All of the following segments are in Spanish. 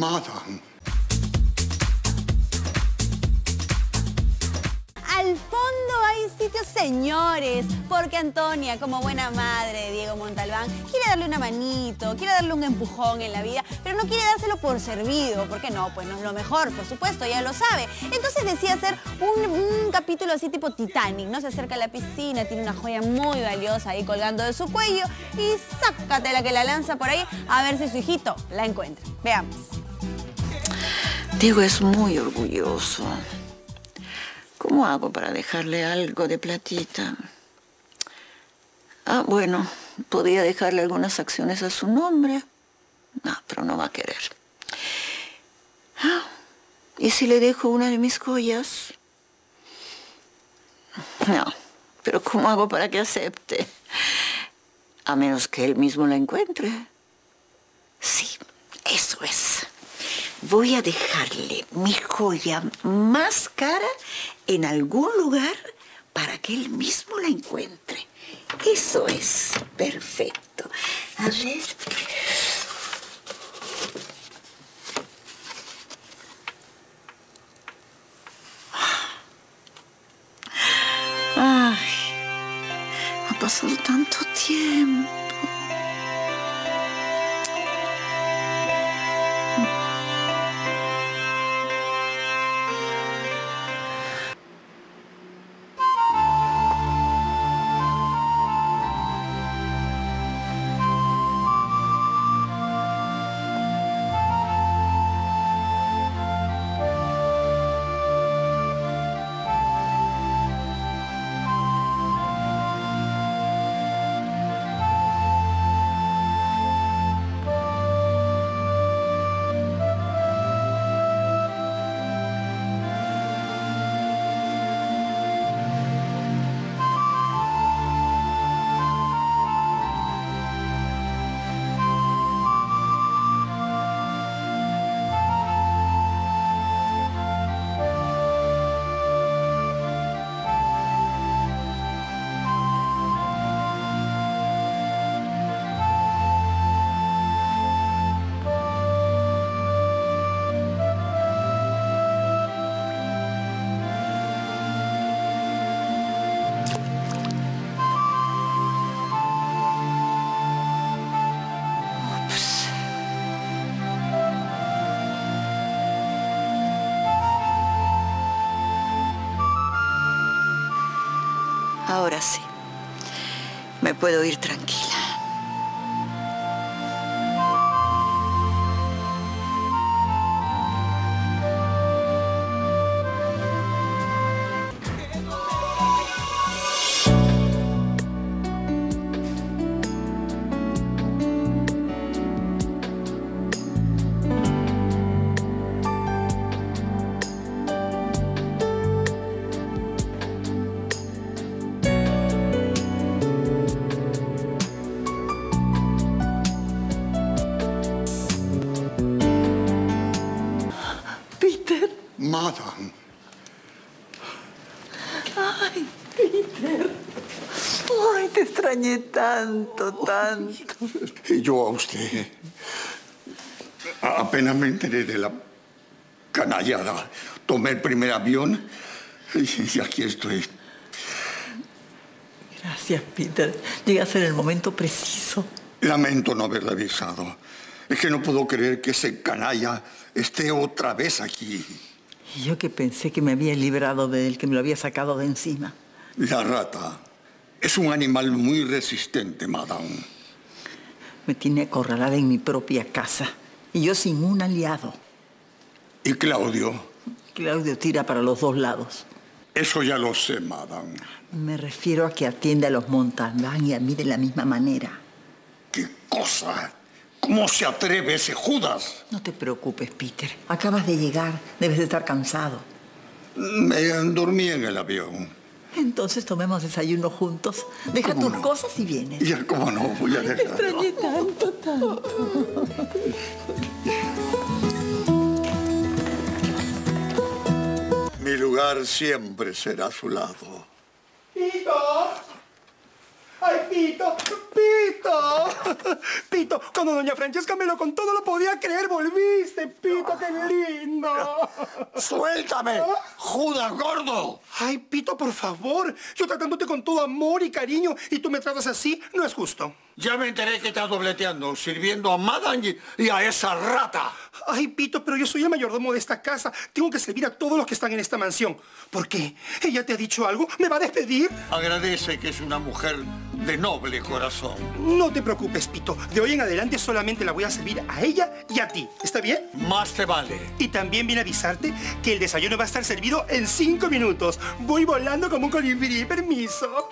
Madame. Al fondo hay sitios, señores, porque Antonia, como buena madre de Diego Montalbán, quiere darle una manito, quiere darle un empujón en la vida, pero no quiere dárselo por servido, ¿por qué no? Pues no es lo mejor, por supuesto, ya lo sabe. Entonces decía hacer un, un capítulo así tipo Titanic, ¿no? Se acerca a la piscina, tiene una joya muy valiosa ahí colgando de su cuello y sácate la que la lanza por ahí a ver si su hijito la encuentra. Veamos. Diego es muy orgulloso. ¿Cómo hago para dejarle algo de platita? Ah, bueno, podría dejarle algunas acciones a su nombre. No, pero no va a querer. Ah, ¿y si le dejo una de mis joyas? No, pero ¿cómo hago para que acepte? A menos que él mismo la encuentre. Sí, eso es. Voy a dejarle mi joya más cara en algún lugar para que él mismo la encuentre. Eso es perfecto. A ver. Ay, ha pasado tanto tiempo. Me puedo ir tranquila. Madame. Ay, Peter. Ay, te extrañé tanto, tanto. Y yo a usted. Apenas me enteré de la canallada. Tomé el primer avión y, aquí estoy. Gracias, Peter. Llegas en el momento preciso. Lamento no haberla avisado. Es que no puedo creer que ese canalla esté otra vez aquí. Y yo que pensé que me había librado de él, que me lo había sacado de encima. La rata es un animal muy resistente, madame. Me tiene acorralada en mi propia casa. Y yo sin un aliado. ¿Y Claudio? Claudio tira para los dos lados. Eso ya lo sé, madame. Me refiero a que atiende a los Montalbán y a mí de la misma manera. ¿Qué cosa? ¿Cómo se atreve ese Judas? No te preocupes, Peter. Acabas de llegar. Debes de estar cansado. Me dormí en el avión. Entonces tomemos desayuno juntos. Deja ¿Cómo tus no? cosas y vienes. Ya, cómo no, voy a dejar. Extrañé tanto, tanto. Mi lugar siempre será a su lado. ¡Ay, Pito! ¡Pito! Cuando doña Francesca me lo contó no lo podía creer. Volviste, Pito, qué lindo. ¡Suéltame! ¡Judas gordo! Ay, Pito, por favor. Yo tratándote con todo amor y cariño y tú me tratas así, no es justo. Ya me enteré que estás dobleteando, sirviendo a Madame y a esa rata. Ay, Pito, pero yo soy el mayordomo de esta casa. Tengo que servir a todos los que están en esta mansión. ¿Por qué? ¿Ella te ha dicho algo? ¿Me va a despedir? Agradece que es una mujer de noble corazón. No te preocupes, Pito. De hoy en adelante solamente la voy a servir a ella y a ti. ¿Está bien? Más te vale. Y también viene a avisarte que el desayuno va a estar servido en cinco minutos. Voy volando como un colibrí. Permiso.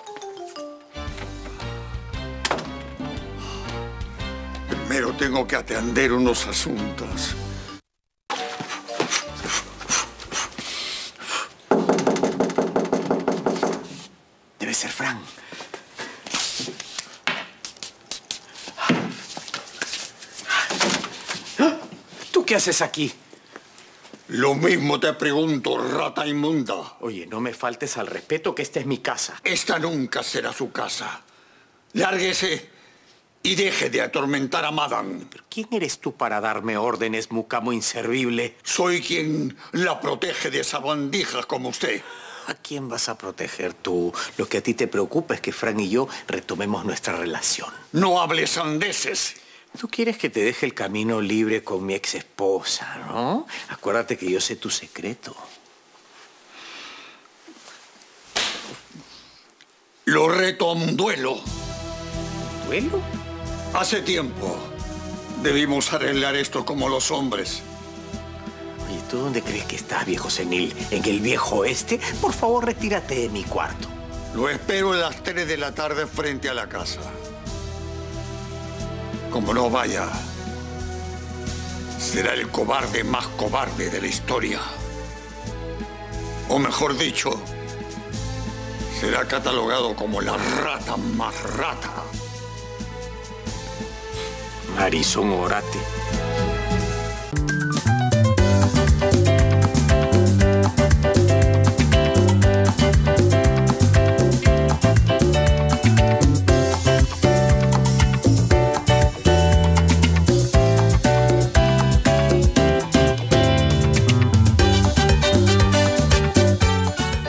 Tengo que atender unos asuntos. Debe ser Fran. ¿Tú qué haces aquí? Lo mismo te pregunto, rata inmunda. Oye, no me faltes al respeto que esta es mi casa. Esta nunca será su casa. Lárguese y deje de atormentar a Madame. ¿Pero quién eres tú para darme órdenes, mucamo inservible? Soy quien la protege de esa bandija como usted. ¿A quién vas a proteger tú? Lo que a ti te preocupa es que Fran y yo retomemos nuestra relación. No hables sandeces. Tú quieres que te deje el camino libre con mi ex esposa, ¿no? Acuérdate que yo sé tu secreto. Lo reto a un duelo. ¿Duelo? Hace tiempo debimos arreglar esto como los hombres. Oye, ¿tú dónde crees que estás, viejo senil? ¿En el viejo oeste? Por favor, retírate de mi cuarto. Lo espero a las 3 de la tarde frente a la casa. Como no vaya, será el cobarde más cobarde de la historia. O mejor dicho, será catalogado como la rata más rata. Marisol Orate.